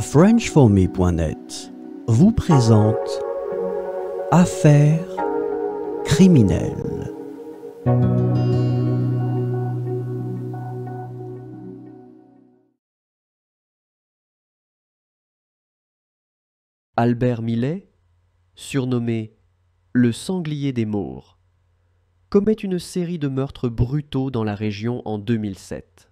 FrenchForMe.net vous présente Affaires criminelles. Albert Millet, surnommé le sanglier des Maures, commet une série de meurtres brutaux dans la région en 2007.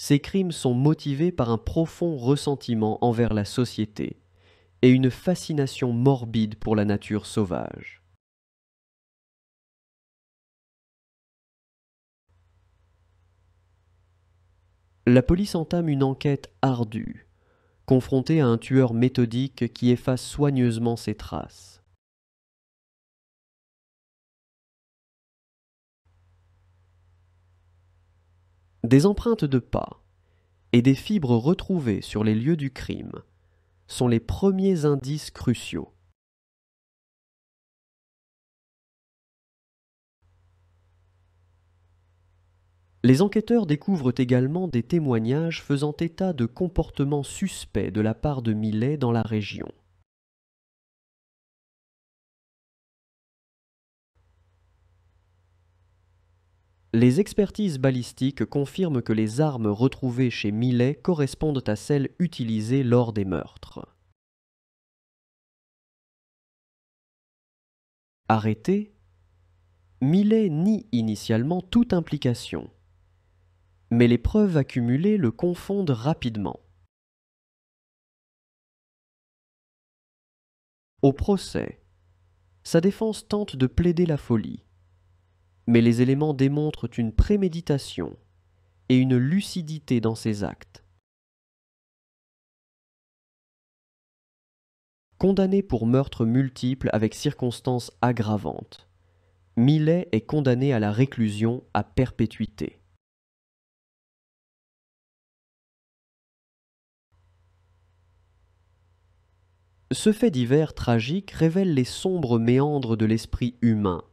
Ces crimes sont motivés par un profond ressentiment envers la société et une fascination morbide pour la nature sauvage. La police entame une enquête ardue, confrontée à un tueur méthodique qui efface soigneusement ses traces. Des empreintes de pas et des fibres retrouvées sur les lieux du crime sont les premiers indices cruciaux. Les enquêteurs découvrent également des témoignages faisant état de comportements suspects de la part de Millet dans la région. Les expertises balistiques confirment que les armes retrouvées chez Millet correspondent à celles utilisées lors des meurtres. Arrêté, Millet nie initialement toute implication, mais les preuves accumulées le confondent rapidement. Au procès, sa défense tente de plaider la folie mais les éléments démontrent une préméditation et une lucidité dans ses actes. Condamné pour meurtre multiple avec circonstances aggravantes, Millet est condamné à la réclusion à perpétuité. Ce fait divers tragique révèle les sombres méandres de l'esprit humain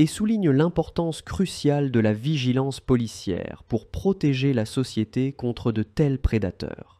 et souligne l'importance cruciale de la vigilance policière pour protéger la société contre de tels prédateurs.